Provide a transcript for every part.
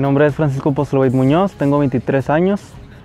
nombre es Francisco Postloveit Muñoz, tengo 23 años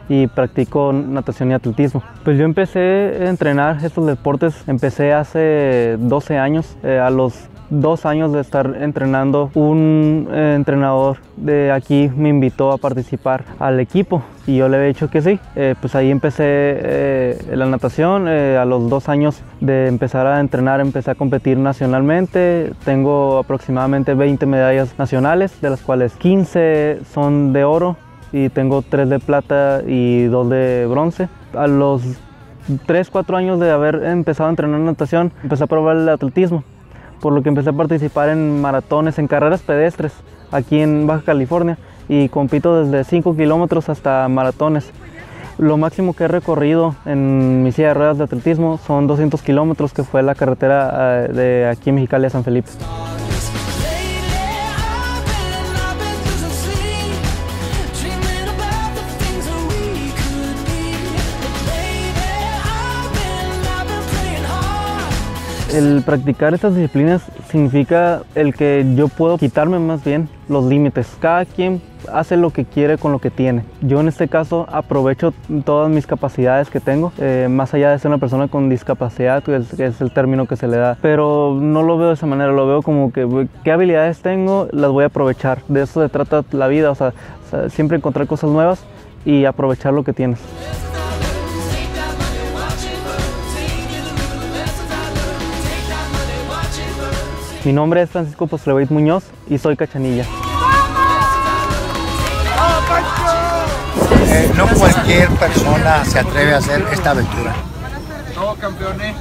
y practico natación y atletismo. Pues yo empecé a entrenar estos deportes, empecé hace 12 años, eh, a los dos años de estar entrenando, un eh, entrenador de aquí me invitó a participar al equipo y yo le había dicho que sí. Eh, pues ahí empecé la natación, a los dos años de empezar a entrenar empecé a competir nacionalmente. Tengo aproximadamente 20 medallas nacionales, de las cuales 15 son de oro y tengo 3 de plata y 2 de bronce. A los 3, 4 años de haber empezado a entrenar natación, empecé a probar el atletismo por lo que empecé a participar en maratones, en carreras pedestres aquí en Baja California y compito desde 5 kilómetros hasta maratones. Lo máximo que he recorrido en mi silla de ruedas de atletismo son 200 kilómetros, que fue la carretera eh, de aquí en Mexicali a San Felipe. El practicar estas disciplinas significa el que yo puedo quitarme más bien los límites. Cada quien hace lo que quiere con lo que tiene. Yo en este caso aprovecho todas mis capacidades que tengo, eh, más allá de ser una persona con discapacidad, que es, el término que se le da. Pero no lo veo de esa manera, lo veo como que qué habilidades tengo, las voy a aprovechar. De eso se trata la vida, o sea siempre encontrar cosas nuevas y aprovechar lo que tienes. Mi nombre es Francisco Postreveit Muñoz y soy cachanilla. Eh, no cualquier persona se atreve a hacer esta aventura. No, campeones.